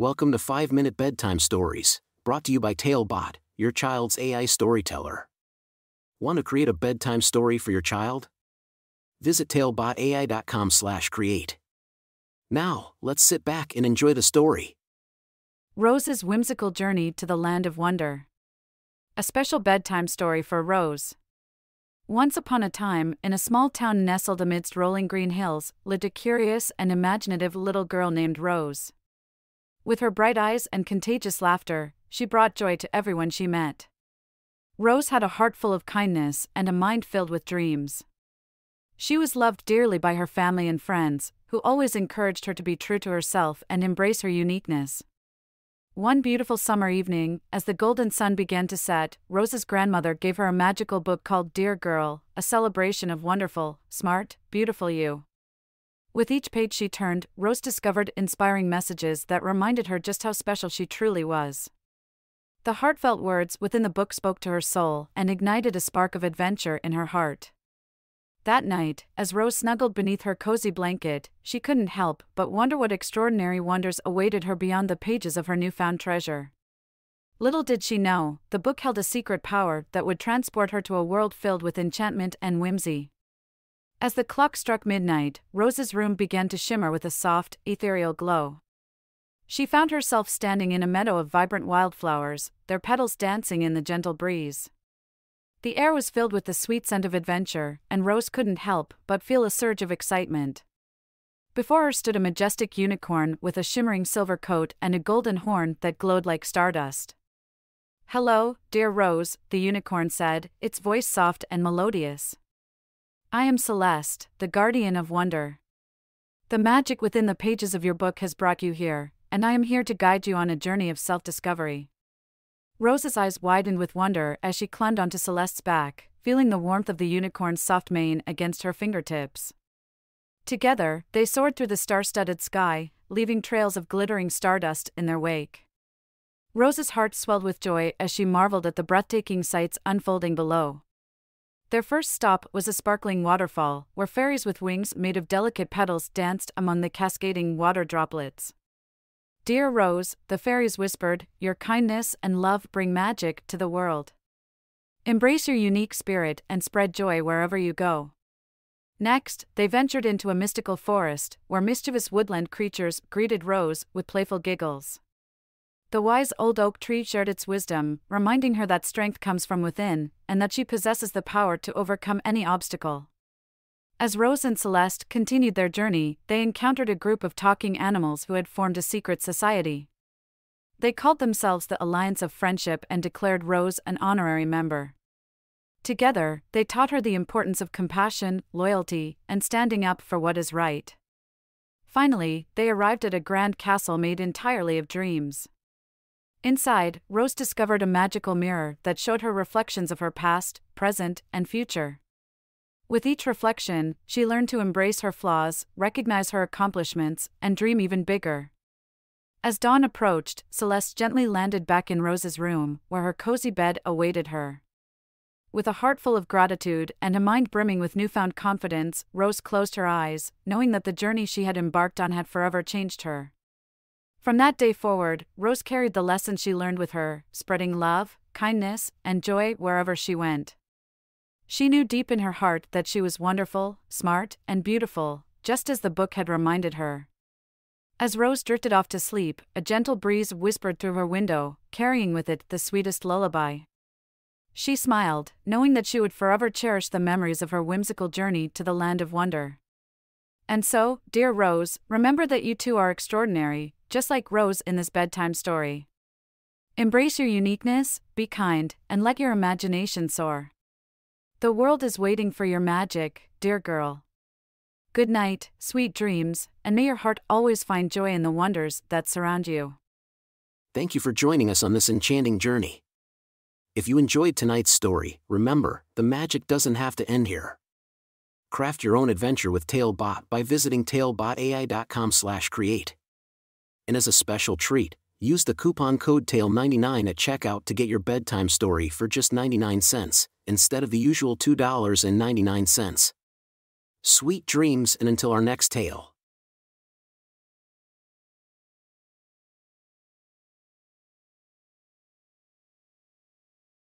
Welcome to 5 Minute Bedtime Stories, brought to you by Talebot, your child's AI storyteller. Want to create a bedtime story for your child? Visit talebotai.com/create. Now, let's sit back and enjoy the story. Rose's whimsical journey to the land of wonder. A special bedtime story for Rose. Once upon a time, in a small town nestled amidst rolling green hills, lived a curious and imaginative little girl named Rose. With her bright eyes and contagious laughter, she brought joy to everyone she met. Rose had a heart full of kindness and a mind filled with dreams. She was loved dearly by her family and friends, who always encouraged her to be true to herself and embrace her uniqueness. One beautiful summer evening, as the golden sun began to set, Rose's grandmother gave her a magical book called Dear Girl, a celebration of wonderful, smart, beautiful you. With each page she turned, Rose discovered inspiring messages that reminded her just how special she truly was. The heartfelt words within the book spoke to her soul and ignited a spark of adventure in her heart. That night, as Rose snuggled beneath her cozy blanket, she couldn't help but wonder what extraordinary wonders awaited her beyond the pages of her newfound treasure. Little did she know, the book held a secret power that would transport her to a world filled with enchantment and whimsy. As the clock struck midnight, Rose's room began to shimmer with a soft, ethereal glow. She found herself standing in a meadow of vibrant wildflowers, their petals dancing in the gentle breeze. The air was filled with the sweet scent of adventure, and Rose couldn't help but feel a surge of excitement. Before her stood a majestic unicorn with a shimmering silver coat and a golden horn that glowed like stardust. Hello, dear Rose, the unicorn said, its voice soft and melodious. I am Celeste, the guardian of wonder. The magic within the pages of your book has brought you here, and I am here to guide you on a journey of self discovery. Rose's eyes widened with wonder as she clung onto Celeste's back, feeling the warmth of the unicorn's soft mane against her fingertips. Together, they soared through the star studded sky, leaving trails of glittering stardust in their wake. Rose's heart swelled with joy as she marveled at the breathtaking sights unfolding below. Their first stop was a sparkling waterfall, where fairies with wings made of delicate petals danced among the cascading water droplets. Dear Rose, the fairies whispered, your kindness and love bring magic to the world. Embrace your unique spirit and spread joy wherever you go. Next, they ventured into a mystical forest, where mischievous woodland creatures greeted Rose with playful giggles. The wise old oak tree shared its wisdom, reminding her that strength comes from within, and that she possesses the power to overcome any obstacle. As Rose and Celeste continued their journey, they encountered a group of talking animals who had formed a secret society. They called themselves the Alliance of Friendship and declared Rose an honorary member. Together, they taught her the importance of compassion, loyalty, and standing up for what is right. Finally, they arrived at a grand castle made entirely of dreams. Inside, Rose discovered a magical mirror that showed her reflections of her past, present, and future. With each reflection, she learned to embrace her flaws, recognize her accomplishments, and dream even bigger. As dawn approached, Celeste gently landed back in Rose's room, where her cozy bed awaited her. With a heart full of gratitude and a mind brimming with newfound confidence, Rose closed her eyes, knowing that the journey she had embarked on had forever changed her. From that day forward, Rose carried the lessons she learned with her, spreading love, kindness, and joy wherever she went. She knew deep in her heart that she was wonderful, smart, and beautiful, just as the book had reminded her. As Rose drifted off to sleep, a gentle breeze whispered through her window, carrying with it the sweetest lullaby. She smiled, knowing that she would forever cherish the memories of her whimsical journey to the land of wonder. And so, dear Rose, remember that you too are extraordinary, just like Rose in this bedtime story. Embrace your uniqueness, be kind, and let your imagination soar. The world is waiting for your magic, dear girl. Good night, sweet dreams, and may your heart always find joy in the wonders that surround you. Thank you for joining us on this enchanting journey. If you enjoyed tonight's story, remember, the magic doesn't have to end here. Craft your own adventure with Talebot by visiting talebotai.com/create. And as a special treat, use the coupon code TALE99 at checkout to get your bedtime story for just 99 cents, instead of the usual $2.99. Sweet dreams and until our next tale.